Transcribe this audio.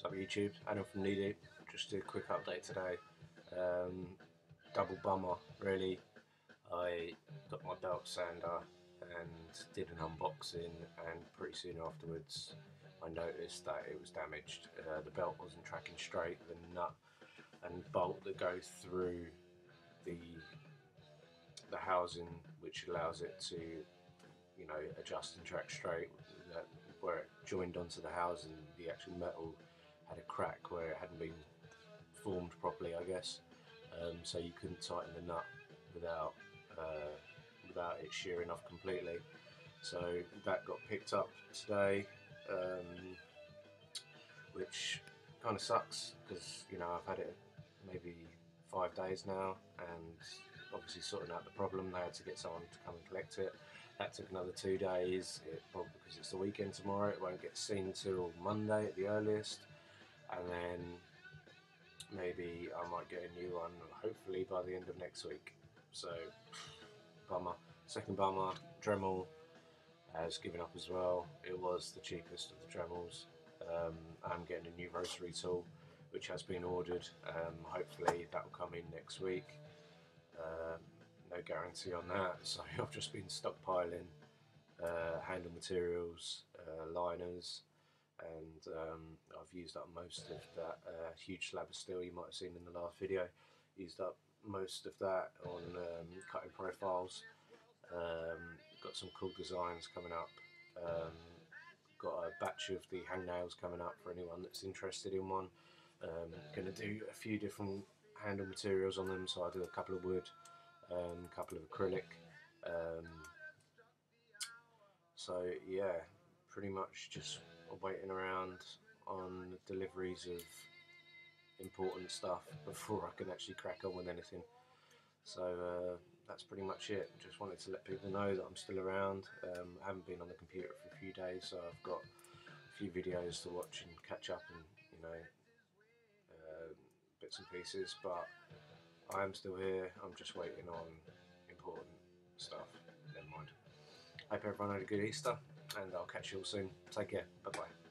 What's up YouTube? Adam from Deep. Just a quick update today. Um, double bummer really. I got my belt sander and did an unboxing and pretty soon afterwards I noticed that it was damaged. Uh, the belt wasn't tracking straight, the nut and bolt that goes through the the housing which allows it to you know adjust and track straight where it joined onto the housing the actual metal had a crack where it hadn't been formed properly, I guess. Um, so you couldn't tighten the nut without uh, without it shearing off completely. So that got picked up today, um, which kind of sucks because you know I've had it maybe five days now, and obviously sorting out the problem, they had to get someone to come and collect it. That took another two days. It, because it's the weekend tomorrow, it won't get seen till Monday at the earliest and then maybe I might get a new one hopefully by the end of next week. So bummer. Second bummer Dremel has given up as well. It was the cheapest of the Dremels. Um, I'm getting a new rotary tool which has been ordered. Um, hopefully that will come in next week. Um, no guarantee on that. So I've just been stockpiling uh, handle materials uh, liners and um, I've used up most of that uh, huge slab of steel you might have seen in the last video. Used up most of that on um, cutting profiles. Um, got some cool designs coming up. Um, got a batch of the hangnails coming up for anyone that's interested in one. Um, going to do a few different handle materials on them so I do a couple of wood a um, couple of acrylic. So yeah pretty much just waiting around on deliveries of important stuff before I can actually crack on with anything. So uh, that's pretty much it. Just wanted to let people know that I'm still around. Um, I haven't been on the computer for a few days, so I've got a few videos to watch and catch up and you know uh, bits and pieces. But I am still here. I'm just waiting on important stuff. Never mind. Hope everyone had a good Easter and I'll catch you all soon. Take care. Bye bye.